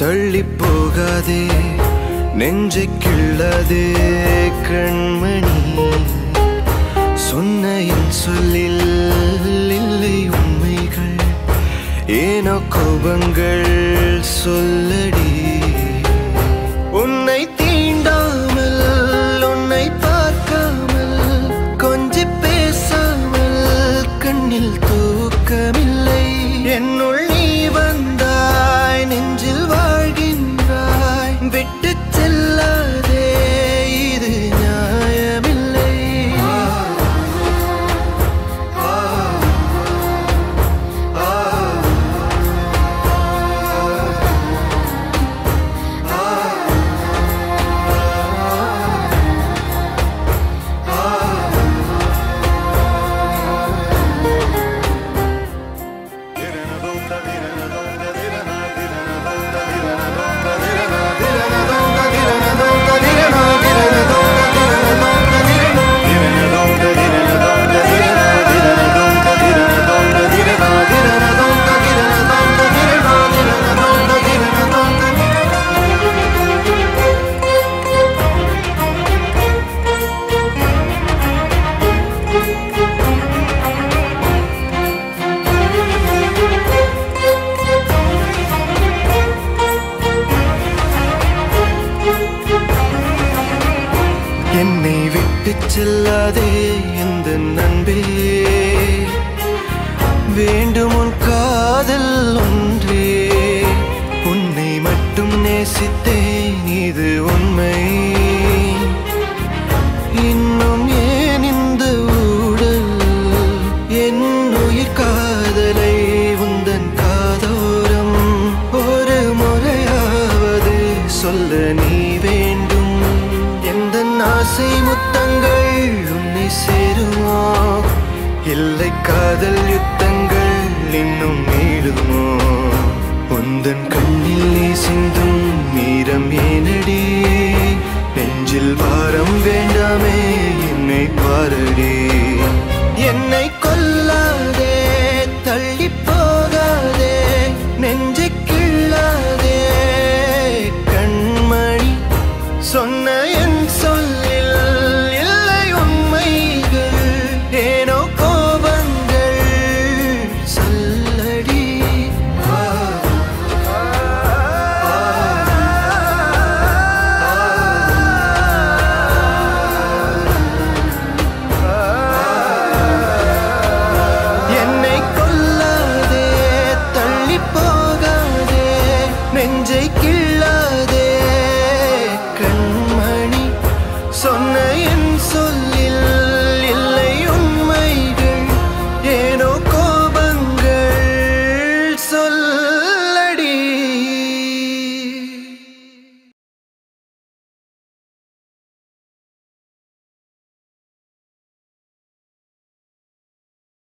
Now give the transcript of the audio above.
தள்ளி போகாதே நெஞ்சை கிள்ளதே கண்மணி. சொன்ன என் சொல்லில் இல்லை உண்மைகள் ஏனோ கோபங்கள் சொல்லடி. உன்னை தீண்டாமல் உன்னை பார்க்காமல் கொஞ்சி பேசாமல் கண்ணில் தூக்கமில்லை. என்னுள் விட்டு செல்லாதே இந்த நண்பே. வேண்டும் உன் காதல் ஒன்றே. உன்னை மட்டும் நேசித்தேன் இது உண்மை. இன்னும் ஏன் இந்த ஊடல்? என் உயிர் காதலை உந்தன் காதோரம். ஒரு முறையாவது சொல்ல நீ வேண்டும் ஆசை முத்தங்கள் உன்னை சேருமா? இல்லை காதல் யுத்தங்கள் இன்னும் நீடுமோ? உந்தன் கண்ணில் சிந்தும் மீரம் ஏனடி?